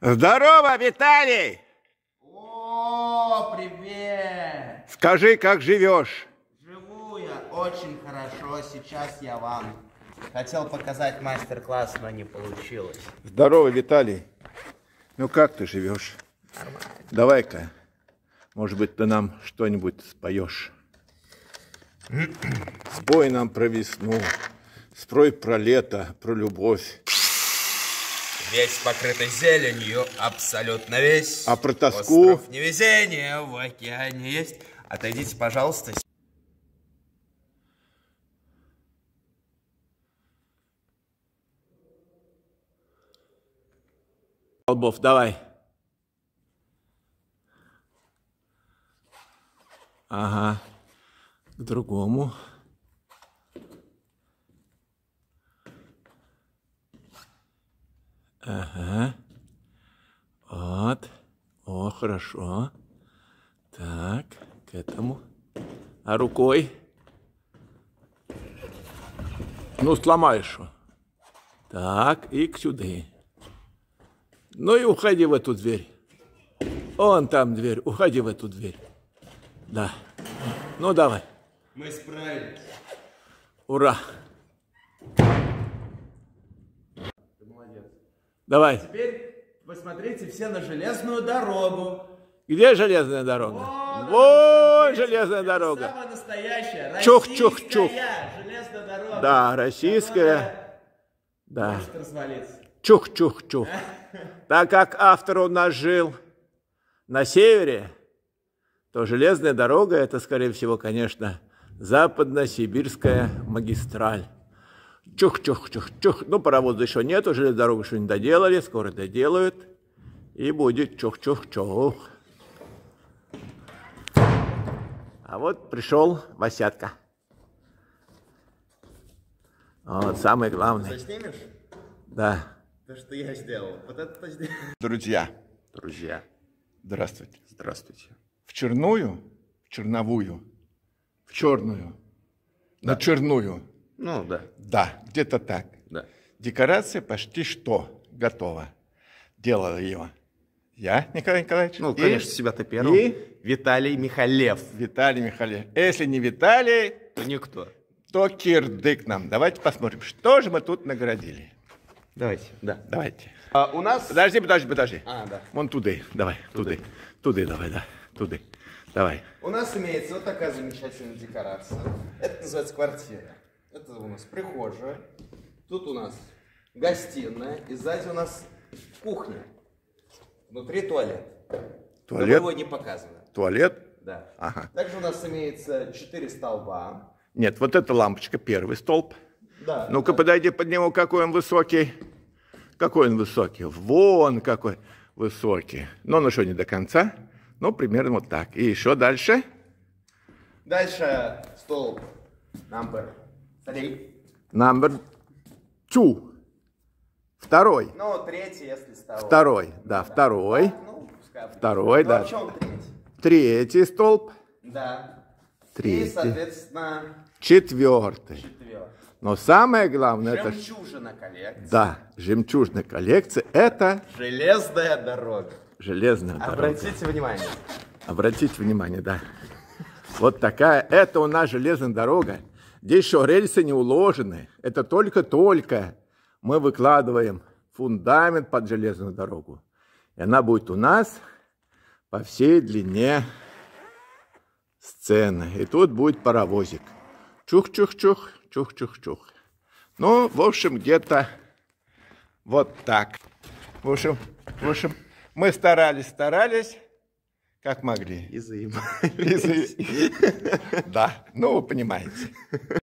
Здорово, Виталий! О, привет! Скажи, как живешь? Живу я очень хорошо. Сейчас я вам хотел показать мастер-класс, но не получилось. Здорово, Виталий. Ну как ты живешь? Давай-ка, может быть, ты нам что-нибудь споешь. Спой нам про весну, спой про лето, про любовь. Весь покрытый зеленью, абсолютно весь. А про тоску? Остров невезения в океане есть. Отойдите, пожалуйста. Колбов, давай. Ага, к другому. Ага. Вот. О, хорошо. Так, к этому. А рукой? Ну, сломаешь. Так, и к сюда. Ну и уходи в эту дверь. Вон там дверь, уходи в эту дверь. Да. Ну, давай. Мы справились. Ура. Ты молодец. Давай. Теперь посмотрите все на железную дорогу. Где железная дорога? Вон она, железная дорога. Самая настоящая. Чух-чух-чух. российская Железная дорога. Да, российская. Да. Может развалиться. Чух-чух-чух. Так как автор у нас жил на севере, то железная дорога это, скорее всего, конечно, западно-сибирская магистраль. Чух-чух-чух-чух. Ну, паровоза еще нету, железную дорогу еще не доделали, скоро доделают. И будет чух-чух-чух. А вот пришел Васятка. Вот самое главное. Заснимешь? Да. То, что я сделал. Вот это то сделал. Друзья, Друзья, здравствуйте. здравствуйте. В черную, в черновую, в черную, на черную. Ну, да, Да, где-то так. да. Декорация почти что готова. Делал ее я, Николай Николаевич. Ну, и конечно, себя-то первым. и? Виталий Михалев. Виталий Михайлович. Если не Виталий, То никто. то кирдык нам. Давайте посмотрим, что же мы тут наградили. Давайте, да. Давайте. А, у нас... Подожди, подожди, подожди. А, да. Вон туда, давай, туда. Туда давай, да, туда. Давай. У нас имеется вот такая замечательная декорация. Это называется квартира. Это у нас прихожая. Тут у нас гостиная. И сзади у нас кухня. Внутри туалет. Но Туалет? его не показываем. Туалет? Да. Ага. Также у нас имеется четыре столба. Нет, вот эта лампочка, первый столб. Да. Ну-ка, подойди под него, какой он высокий. Какой он высокий? Вон какой высокий. Но он еще не до конца. Ну, примерно вот так. И еще дальше. Дальше столб number three. Number two. Второй. Ну, третий, если с того. Второй, да, второй. Ну, пускай. Второй, Ну, да. вообще он третий. Третий столб. Да. Третий. И, соответственно, Четвертый. четвертый. Но самое главное, это... Жемчужина коллекции. Да, жемчужная коллекция. Это Железная дорога. железная дорога. Обратите внимание. Обратите внимание, да. Вот такая, это у нас железная дорога. Здесь еще рельсы не уложены. Это только-только мы выкладываем фундамент под железную дорогу. И она будет у нас по всей длине сцены. И тут будет паровозик. Чух-чух-чух, чух-чух-чух. Ну, в общем, где-то вот так. В общем, в общем, мы старались, старались, как могли. И заебали. Да, ну вы понимаете.